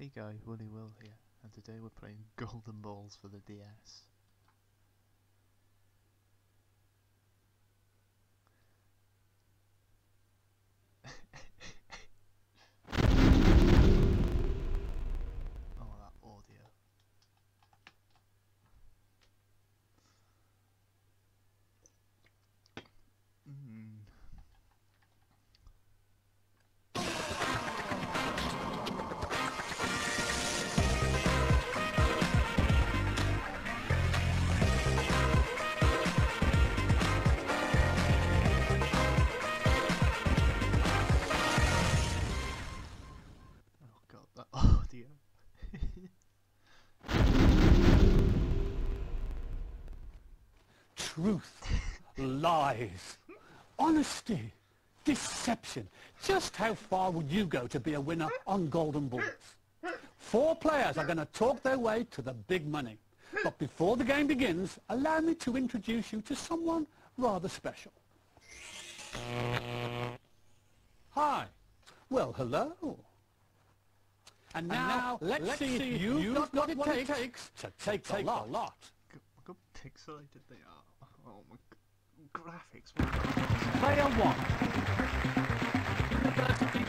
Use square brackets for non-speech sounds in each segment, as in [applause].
Hey guys, Woolly Will here, and today we're playing [laughs] Golden Balls for the DS. Audio. truth, lies, honesty, deception. Just how far would you go to be a winner on Golden Balls? Four players are going to talk their way to the big money. But before the game begins, allow me to introduce you to someone rather special. Hi. Well, hello. And now, let's, see, if you've, got, what it takes, to take, a lot. Look look how pixelated they are. Oh my graphics. what are those? Player one. University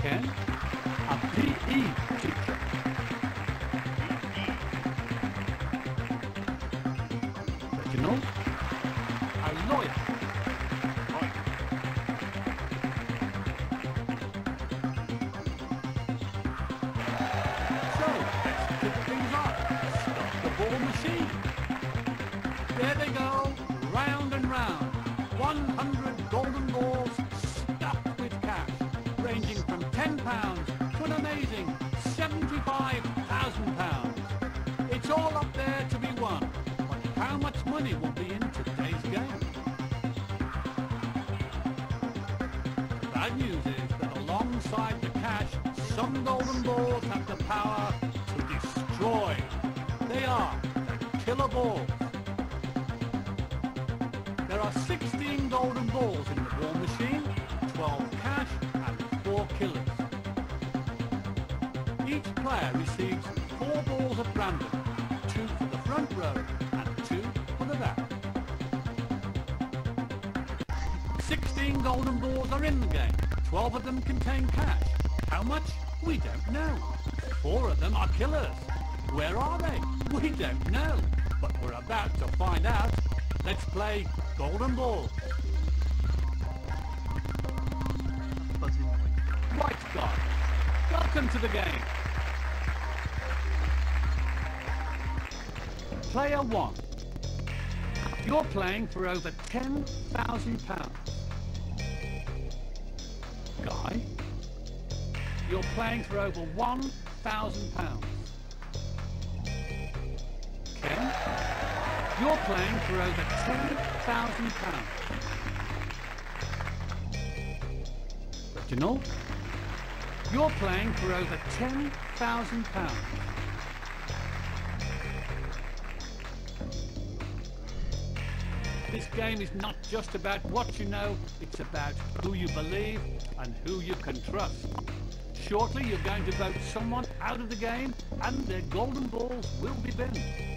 Ken. 100 golden balls stuffed with cash, ranging from £10 to an amazing £75,000. It's all up there to be won. But how much money will be in today's game? The bad news is that alongside the cash, some golden balls have the power to destroy. They are the killer balls. Golden balls in the ball machine, 12 cash and 4 killers. Each player receives 4 balls at random, 2 for the front row and 2 for the back. 16 golden balls are in the game. 12 of them contain cash. How much? We don't know. Four of them are killers. Where are they? We don't know. But we're about to find out. Let's play Golden Ball. Right, guys. Welcome to the game. Player one. You're playing for over £10,000. Guy. You're playing for over £1,000. Ken. You're playing for over £10,000. Reginald. You're playing for over £10,000. This game is not just about what you know, it's about who you believe and who you can trust. Shortly you're going to vote someone out of the game and their golden balls will be binned.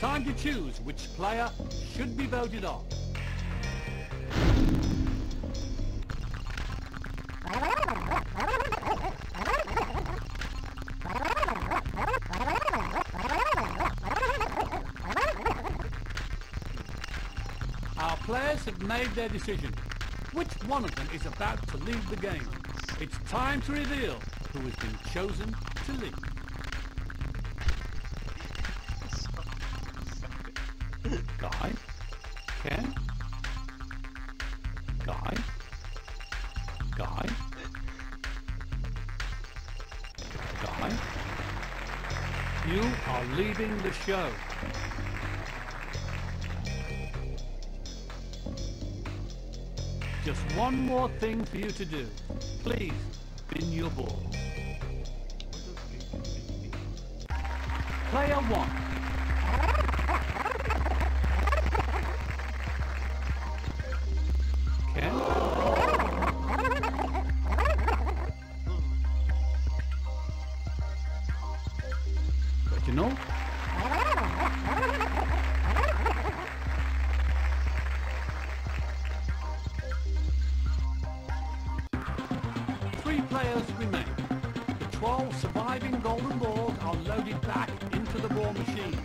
Time to choose which player should be voted off. Our players have made their decision. Which one of them is about to leave the game? It's time to reveal who has been chosen to lead. Guy? Guy? You are leaving the show. just one more thing for you to do. Please, bin your mean? Player one. Players remain. The 12 surviving golden balls are loaded back into the ball machine.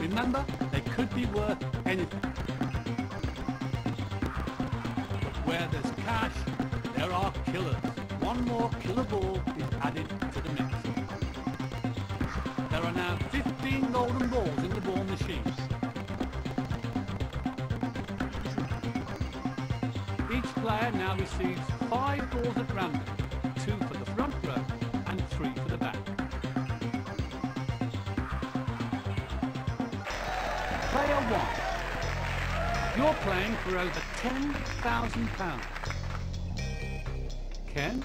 Remember, they could be worth anything. But where there's cash, there are killers. One more killer ball is added to the mix. There are now 15 golden balls in the ball machine. Player now receives five balls at random, two for the front row and three for the back. Player one. You're playing for over £10,000. Ken?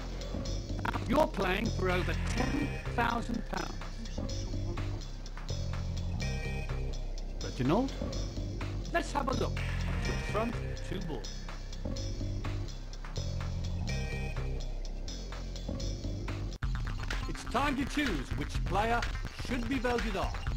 You're playing for over £10,000. Reginald? Let's have a look at front two balls. Time to choose which player should be voted off.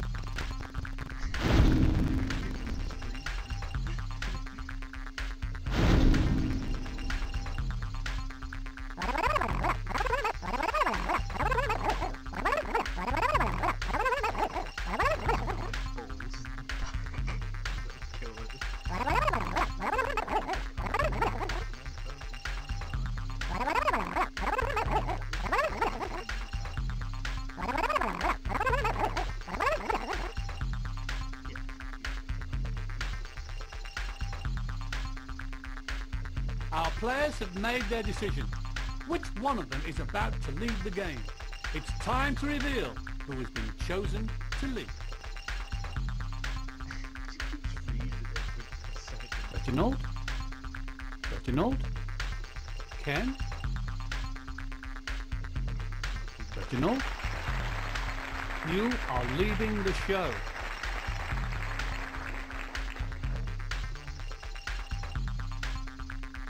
Players have made their decision. Which one of them is about to lead the game? It's time to reveal who has been chosen to lead. Reginald? Reginald? Ken? Reginald? You are leading the show.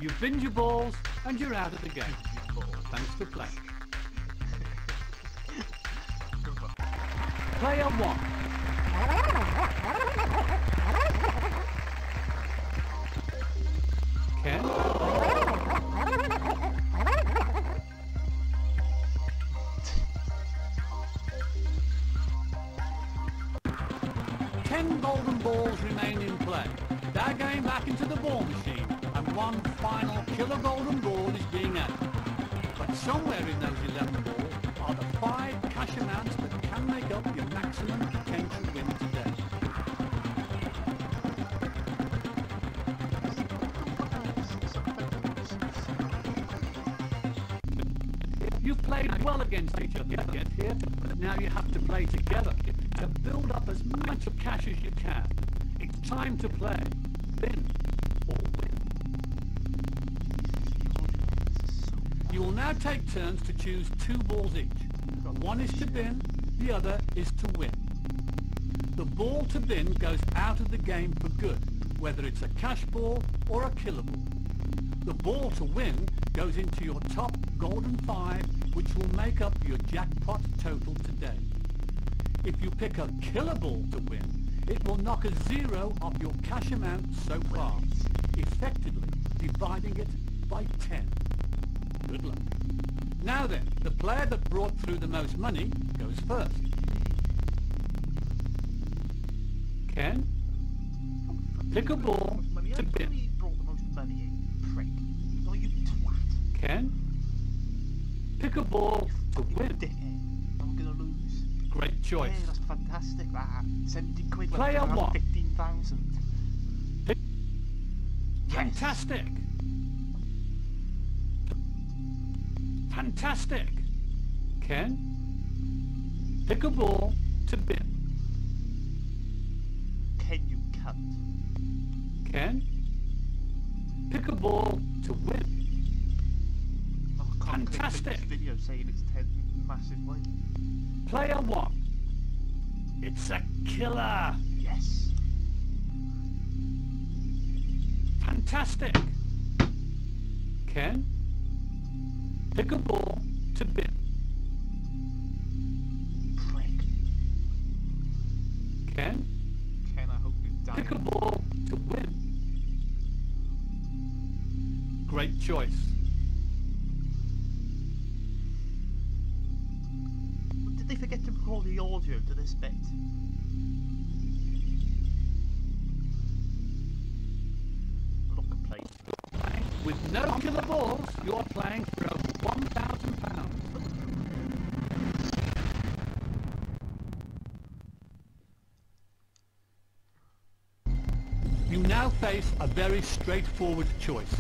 You've binned your balls and you're out of the game. Thanks for playing. Player one. Ken? Ten golden balls remain in play. They're going back into the ball one final killer golden ball is being added. But somewhere in those 11 balls are the five cash amounts that can make up your maximum potential win today. You've played well against each other to get here, but now you have to play together to build up as much of cash as you can. It's time to play. Win or win. You will now take turns to choose two balls each. One is to bin, the other is to win. The ball to bin goes out of the game for good, whether it's a cash ball or a killer ball. The ball to win goes into your top golden five, which will make up your jackpot total today. If you pick a killer ball to win, it will knock a zero off your cash amount so far, effectively dividing it by 10. Good luck. Now then, the player that brought through the most money goes first. Ken, pick a ball to bin. he brought the most money in, prick. Oh. Ken, pick a ball to win. I'm gonna lose. Great choice. Yeah, that's fantastic, that. 70 quid Player one. 15,000. Yes. Fantastic. Fantastic. Ken, pick a ball to bin. Can you cunt. Ken? Pick a ball to win. Oh, I can't click Fantastic. video saying it's 10 massively. Player one. It's a killer. Yes. Fantastic. Ken? Pick a ball to bin. Prick. Ken? Ken, I hope you die. Pick a ball to win. Great choice. Did they forget to record the audio to this bit? Look at play. With no killer balls, you're playing for over £1,000. You now face a very straightforward choice.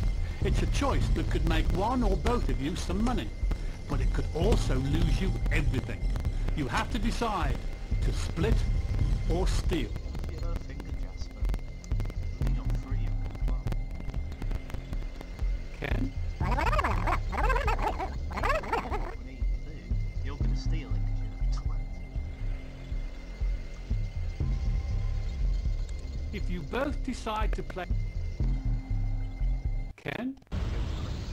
It's a choice that could make one or both of you some money, but it could also lose you everything. You have to decide to split or steal. If you both decide to play... Ken?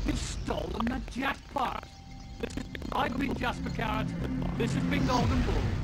You've stolen the jackpot! This has been, I've been Jasper Carrott. This has been Golden Ball.